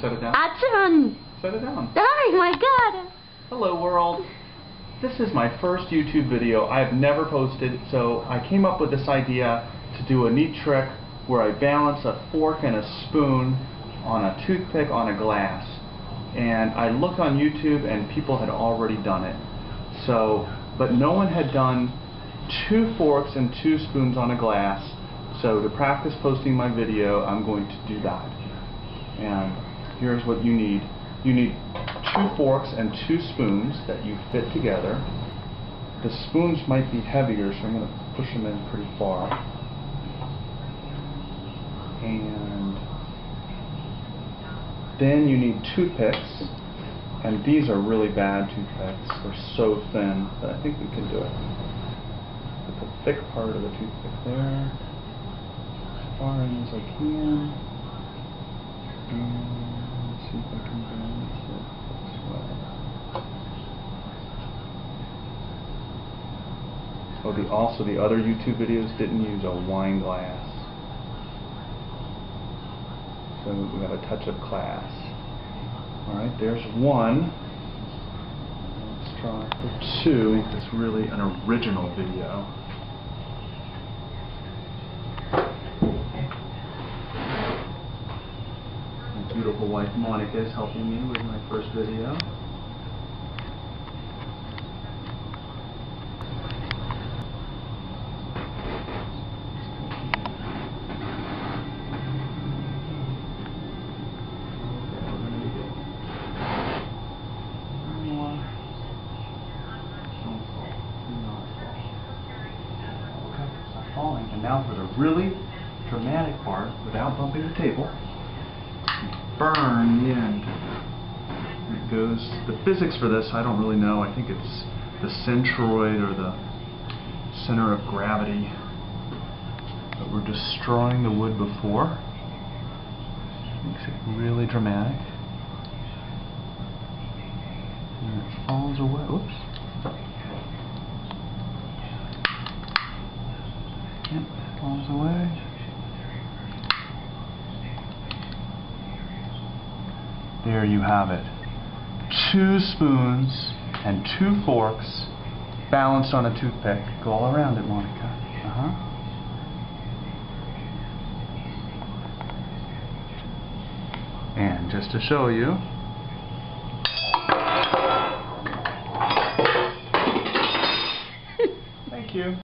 set it down? Set it down. Oh my god! Hello world. This is my first YouTube video I have never posted, so I came up with this idea to do a neat trick where I balance a fork and a spoon on a toothpick on a glass. And I looked on YouTube and people had already done it. So, but no one had done two forks and two spoons on a glass. So to practice posting my video, I'm going to do that. And here's what you need. You need two forks and two spoons that you fit together. The spoons might be heavier, so I'm going to push them in pretty far. And then you need toothpicks. And these are really bad toothpicks. They're so thin, but I think we can do it. Put the thick part of the toothpick there. As far in as I can. And see if I can this way. Oh, the, also the other YouTube videos didn't use a wine glass. So we got a touch of class. Alright, there's one. Let's try for two. This really an original video. My beautiful wife Monica is helping me with my first video. falling. And now for the really dramatic part, without bumping the table, burn the end. It goes, the physics for this, I don't really know. I think it's the centroid or the center of gravity. But we're destroying the wood before. Makes it really dramatic. And it falls away. Oops. Yep, falls away. There you have it. Two spoons and two forks balanced on a toothpick. Go all around it, Monica. Uh-huh. And just to show you, thank you.